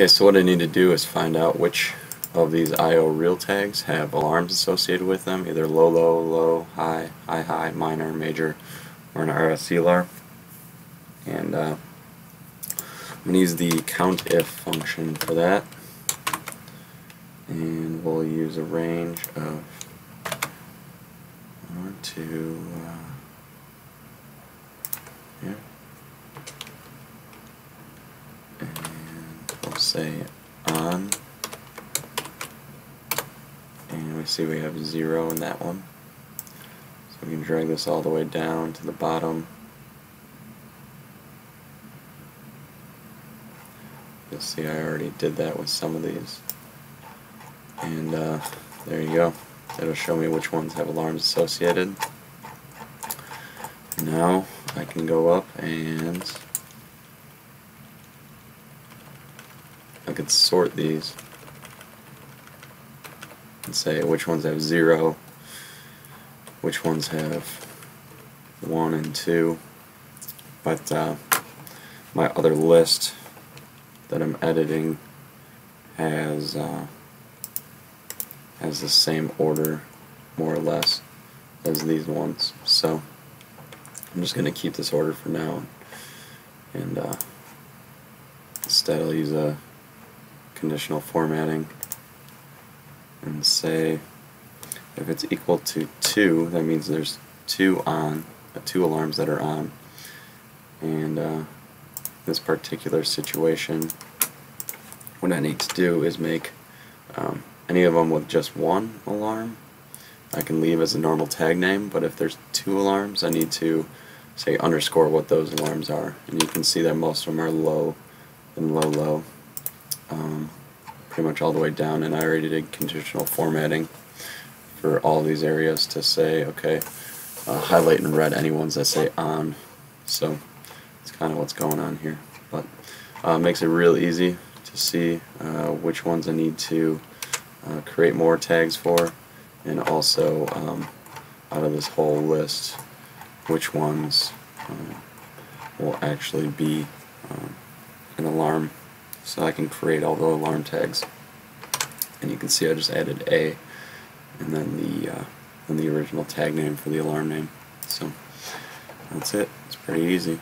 Okay, so what I need to do is find out which of these IO real tags have alarms associated with them, either low, low, low, high, high, high, minor, major, or an RSC alarm. And uh, I'm going to use the COUNTIF function for that. And we'll use a range of 1, 2, uh, yeah. And we'll say on. And we see we have 0 in that one. So we can drag this all the way down to the bottom. You'll see I already did that with some of these. And uh, there you go. It'll show me which ones have alarms associated. Now I can go up and I could sort these and say which ones have zero, which ones have one and two. But uh, my other list that I'm editing has uh, has the same order more or less as these ones so I'm just gonna keep this order for now and uh, instead I'll use a conditional formatting and say if it's equal to 2 that means there's two on uh, two alarms that are on and uh, this particular situation, what I need to do is make um, any of them with just one alarm. I can leave as a normal tag name, but if there's two alarms, I need to say underscore what those alarms are. And you can see that most of them are low and low, low, um, pretty much all the way down. And I already did conditional formatting for all these areas to say, okay, uh, highlight in red any ones that say on. So it's kind of what's going on here. But uh, makes it real easy to see uh, which ones I need to uh, create more tags for and also um, out of this whole list which ones uh, will actually be um, an alarm so I can create all the alarm tags. And you can see I just added A and then the uh, and the original tag name for the alarm name. So that's it. It's pretty easy